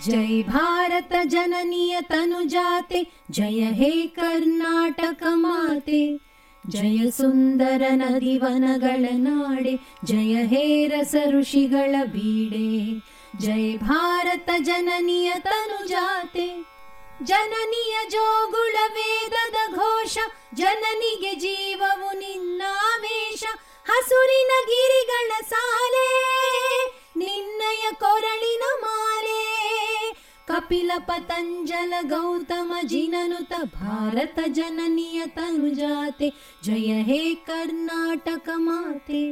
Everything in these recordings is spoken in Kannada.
जय भारत जननीय तनुजाते जय हे कर्नाटक माते ಜಯ ಸುಂದರ ನದಿವನಗಳ ನಾಡೆ ಜಯ ಹೇ ರಸ ಋಷಿಗಳ ಬೀಡೆ ಜಯ ಭಾರತ ಜನನಿಯ ತನುಜಾತೆ ಜನನಿಯ ಜೋಗುಳ ವೇದದ ಘೋಷ ಜನನಿಗೆ ಜೀವವು ನಿನ್ನಾವೇಶ ಹಸುರಿನ ಗಿರಿಗಳ ಸಾಲೆ ನಿನ್ನಯ ಕೊರಳಿನ ಮಾಲೆ ಕಪಿಲ ಪತಂಜಲ ಗೌತಮ ಜಿನನುತ ಭಾರತ ಜನನಿಯ ತನುಜಾತೆ ಜಯ ಹೇ ಕರ್ನಾಟಕ ಮಾತೆ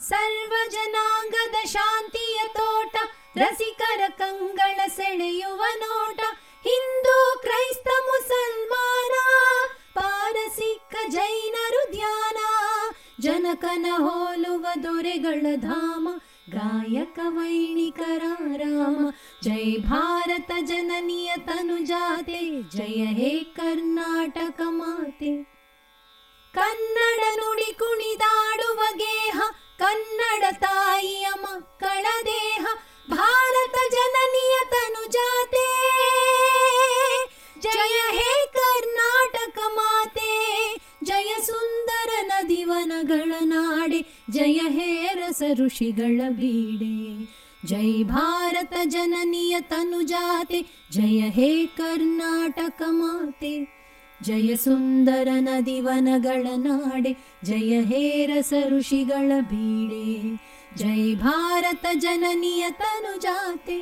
ಸರ್ವ ಜನಾಂಗದ ಶಾಂತಿಯ ತೋಟ ರಸಿಕರ ಕಂಗಳ ಸೆಳೆಯುವ ನೋಟ ಹಿಂದೂ ಕ್ರೈಸ್ತ ಮುಸಲ್ಮಾನ ಪಾರಸಿಕ ಜೈನರು ಧ್ಯಾನ ಜನಕನ ಹೋಲುವ ದೊರೆಗಳ ಧಾಮ ಗಾಯಕ ವೈಣಿಕರ ಜೈ ಭಾರತ ಜನನಿಯ ತನುಜಾತೆ ಜಯ ಹೇ ಕರ್ನಾಟಕ ಮಾತೆ. ಕನ್ನಡ ನುಡಿ ಕುಣಿದಾಡುವ ಗೇಹ, ಕನ್ನಡ ತಾಯಿಯ ಮಕ್ಕಳ ದೇಹ, ಭಾರತ ಜನನಿಯ ತನುಜಾತೆ ಜಯ ಹೇ ಕರ್ನಾಟಕ ಮಾತೆ, ಜಯ ಸುಂದರ ನದಿವನಗಳ ನಾಡೆ, ಜಯ ಹೇ ರಸ ಋಷಿಗಳ ಬೀಡೆ. ಜೈ ಭಾರತ ಜನನಿಯ ತನುಜಾತೆ ಜಯ ಹೇ ಕರ್ನಾಟಕ ಮಾತೆ ಜಯ ಸುಂದರ ನದಿವನಗಳ ನಾಡೆ ಜಯ ಹೇ ರಸ ಋಷಿಗಳ ಬೀಡೆ ಜೈ ಭಾರತ ಜನನಿಯ ತನುಜಾತೆ